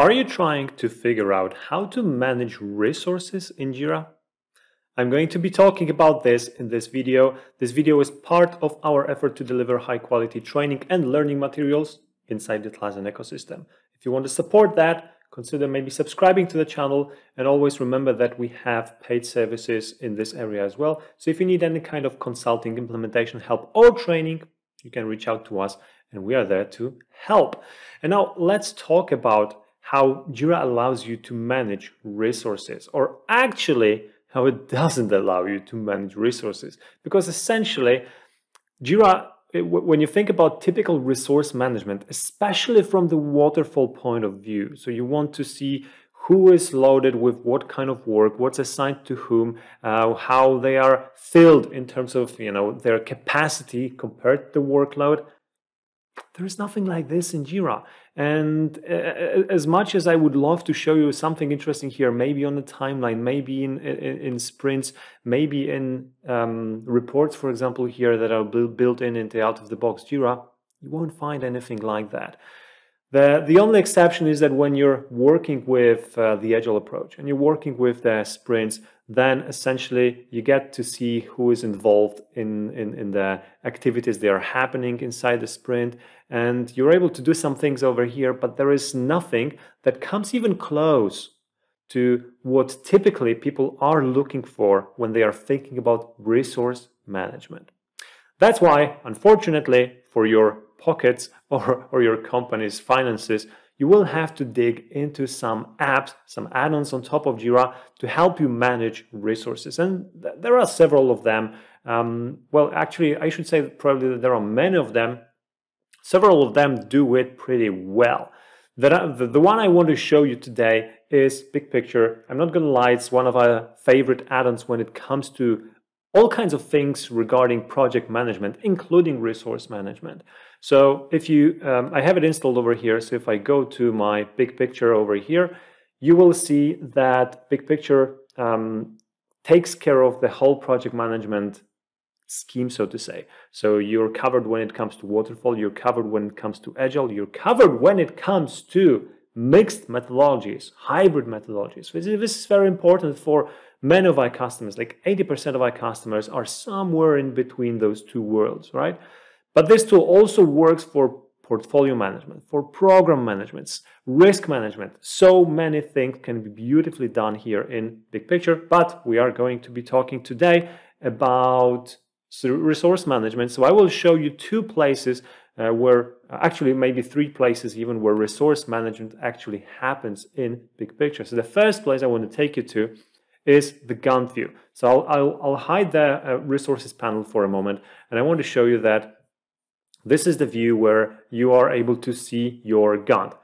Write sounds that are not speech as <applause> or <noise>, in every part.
Are you trying to figure out how to manage resources in Jira? I'm going to be talking about this in this video. This video is part of our effort to deliver high quality training and learning materials inside the Atlassian ecosystem. If you want to support that, consider maybe subscribing to the channel and always remember that we have paid services in this area as well. So if you need any kind of consulting, implementation help or training, you can reach out to us and we are there to help. And now let's talk about how Jira allows you to manage resources, or actually how it <laughs> doesn't allow you to manage resources. Because essentially, Jira, when you think about typical resource management, especially from the waterfall point of view, so you want to see who is loaded with what kind of work, what's assigned to whom, uh, how they are filled in terms of you know their capacity compared to the workload. There is nothing like this in Jira. And uh, as much as I would love to show you something interesting here, maybe on the timeline, maybe in, in, in sprints, maybe in um, reports, for example, here that are built in into out of the box Jira, you won't find anything like that. The, the only exception is that when you're working with uh, the agile approach and you're working with the sprints, then essentially you get to see who is involved in, in, in the activities that are happening inside the sprint. And you're able to do some things over here, but there is nothing that comes even close to what typically people are looking for when they are thinking about resource management. That's why, unfortunately, for your pockets <laughs> or, or your company's finances, you will have to dig into some apps, some add-ons on top of Jira to help you manage resources. And th there are several of them. Um, well, actually, I should say probably that there are many of them. Several of them do it pretty well. The, the, the one I want to show you today is Big Picture. I'm not going to lie, it's one of our favorite add-ons when it comes to all kinds of things regarding project management, including resource management. So if you, um, I have it installed over here. So if I go to my BigPicture over here, you will see that BigPicture um, takes care of the whole project management scheme, so to say. So you're covered when it comes to waterfall, you're covered when it comes to agile, you're covered when it comes to mixed methodologies, hybrid methodologies. This is very important for many of our customers, like 80% of our customers, are somewhere in between those two worlds, right? But this tool also works for portfolio management, for program management, risk management. So many things can be beautifully done here in BigPicture, but we are going to be talking today about resource management. So I will show you two places uh, where actually maybe three places even where resource management actually happens in BigPicture. So the first place I want to take you to is the Gantt view. So I'll, I'll, I'll hide the uh, resources panel for a moment, and I want to show you that this is the view where you are able to see your Gantt.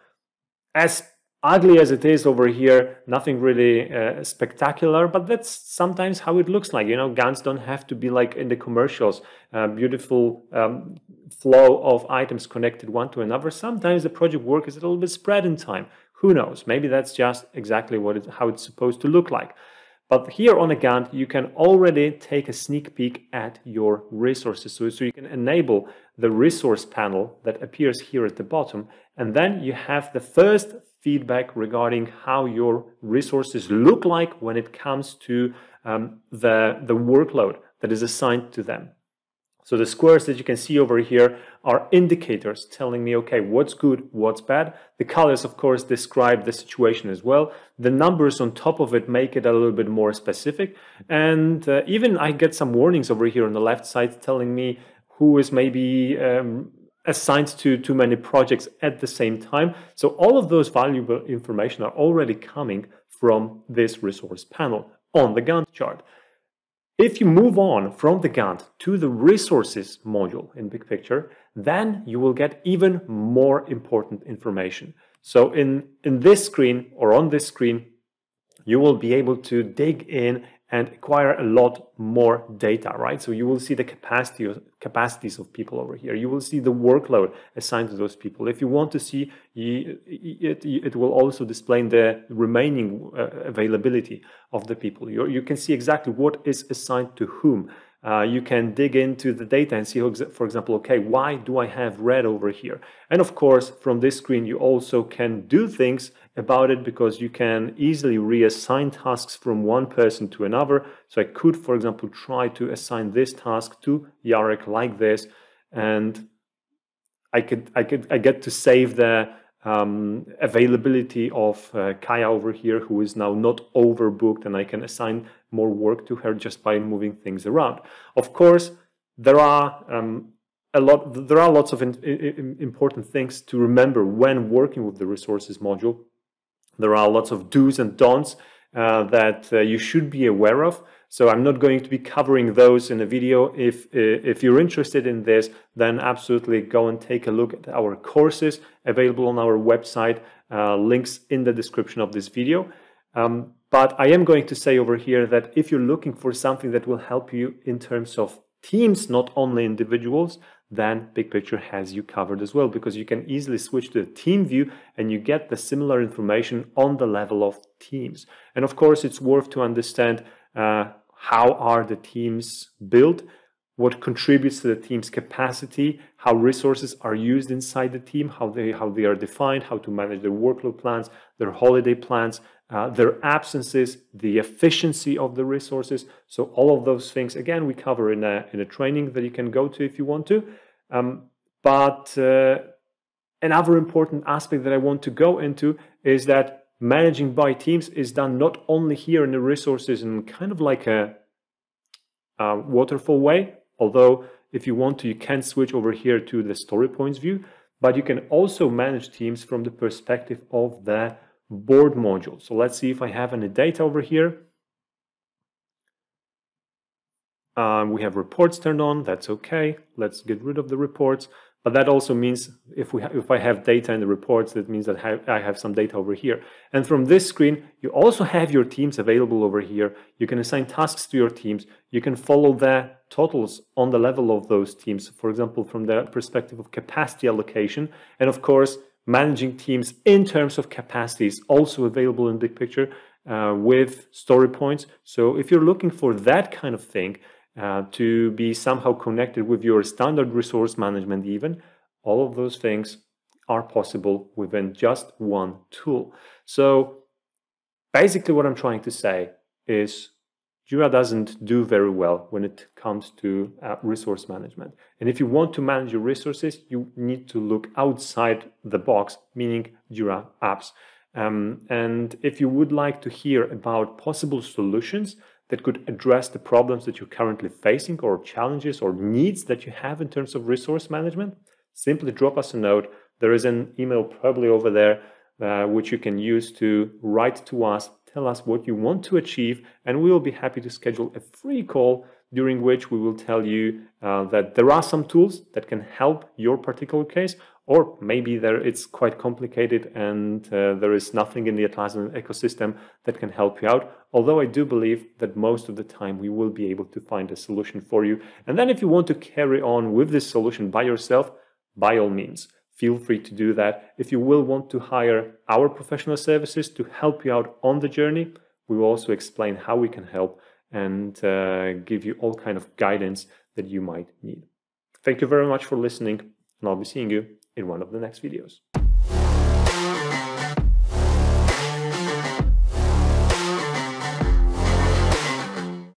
As ugly as it is over here, nothing really uh, spectacular, but that's sometimes how it looks like. You know, Gantts don't have to be like in the commercials, uh, beautiful um, flow of items connected one to another. Sometimes the project work is a little bit spread in time. Who knows? Maybe that's just exactly what it, how it's supposed to look like. But here on a Gantt, you can already take a sneak peek at your resources. So, so you can enable the resource panel that appears here at the bottom. And then you have the first feedback regarding how your resources look like when it comes to um, the, the workload that is assigned to them. So the squares that you can see over here are indicators telling me, okay, what's good, what's bad. The colors, of course, describe the situation as well. The numbers on top of it make it a little bit more specific. And uh, even I get some warnings over here on the left side telling me who is maybe um, assigned to too many projects at the same time. So all of those valuable information are already coming from this resource panel on the Gantt chart. If you move on from the Gantt to the resources module in BigPicture, then you will get even more important information. So in, in this screen or on this screen, you will be able to dig in and acquire a lot more data, right? So you will see the capacity capacities of people over here. You will see the workload assigned to those people. If you want to see, it, it will also display the remaining uh, availability of the people. you you can see exactly what is assigned to whom. Uh, you can dig into the data and see, for example, okay, why do I have red over here? And of course, from this screen, you also can do things about it because you can easily reassign tasks from one person to another. So I could, for example, try to assign this task to Jarek like this, and I could, I could, I get to save the um, availability of uh, Kaya over here, who is now not overbooked, and I can assign more work to her just by moving things around. Of course, there are um, a lot. There are lots of in, in, important things to remember when working with the resources module. There are lots of do's and don'ts uh, that uh, you should be aware of. So I'm not going to be covering those in a video. If, if you're interested in this, then absolutely go and take a look at our courses available on our website, uh, links in the description of this video. Um, but I am going to say over here that if you're looking for something that will help you in terms of teams, not only individuals, then BigPicture has you covered as well because you can easily switch to the team view and you get the similar information on the level of teams. And of course, it's worth to understand uh, how are the teams built, what contributes to the team's capacity, how resources are used inside the team, how they how they are defined, how to manage their workload plans, their holiday plans, uh, their absences, the efficiency of the resources. So all of those things, again, we cover in a, in a training that you can go to if you want to. Um, but uh, another important aspect that I want to go into is that managing by teams is done not only here in the resources in kind of like a, a waterfall way, although if you want to, you can switch over here to the story points view, but you can also manage teams from the perspective of the board module. So let's see if I have any data over here. Um, we have reports turned on, that's okay. Let's get rid of the reports. But that also means if we if I have data in the reports, that means that I have some data over here. And from this screen, you also have your teams available over here. You can assign tasks to your teams. You can follow the totals on the level of those teams, for example, from the perspective of capacity allocation. And of course, managing teams in terms of capacity is also available in BigPicture uh, with story points. So if you're looking for that kind of thing uh, to be somehow connected with your standard resource management even, all of those things are possible within just one tool. So basically what I'm trying to say is Jira doesn't do very well when it comes to uh, resource management. And if you want to manage your resources, you need to look outside the box, meaning Jira apps. Um, and if you would like to hear about possible solutions that could address the problems that you're currently facing or challenges or needs that you have in terms of resource management, simply drop us a note. There is an email probably over there uh, which you can use to write to us tell us what you want to achieve, and we will be happy to schedule a free call during which we will tell you uh, that there are some tools that can help your particular case, or maybe there it's quite complicated and uh, there is nothing in the Atlassian ecosystem that can help you out. Although I do believe that most of the time we will be able to find a solution for you. And then if you want to carry on with this solution by yourself, by all means, feel free to do that. If you will want to hire our professional services to help you out on the journey, we will also explain how we can help and uh, give you all kind of guidance that you might need. Thank you very much for listening, and I'll be seeing you in one of the next videos.